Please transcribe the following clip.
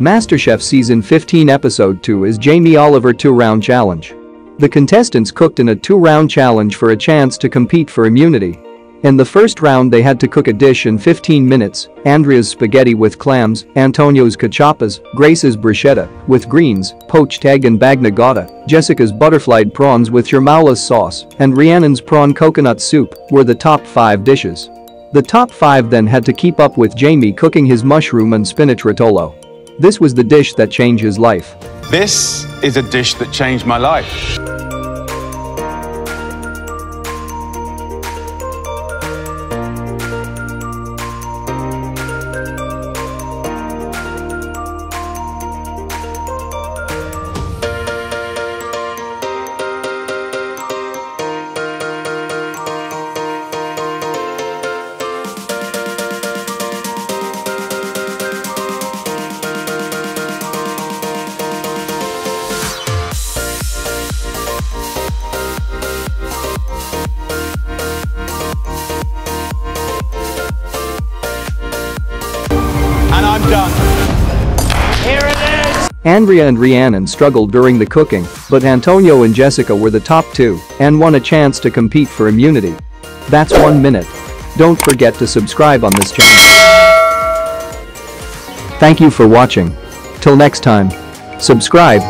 MasterChef Season 15 Episode 2 is Jamie Oliver 2-Round Challenge. The contestants cooked in a two-round challenge for a chance to compete for immunity. In the first round they had to cook a dish in 15 minutes, Andrea's spaghetti with clams, Antonio's cachapas, Grace's bruschetta with greens, poached egg and bagna Jessica's butterflied prawns with chermoula sauce, and Rhiannon's prawn coconut soup were the top 5 dishes. The top 5 then had to keep up with Jamie cooking his mushroom and spinach rotolo. This was the dish that changed his life. This is a dish that changed my life. And I'm done. Here it is! Andrea and Rhiannon struggled during the cooking, but Antonio and Jessica were the top two and won a chance to compete for immunity. That's one minute. Don't forget to subscribe on this channel. Thank you for watching. Till next time. Subscribe.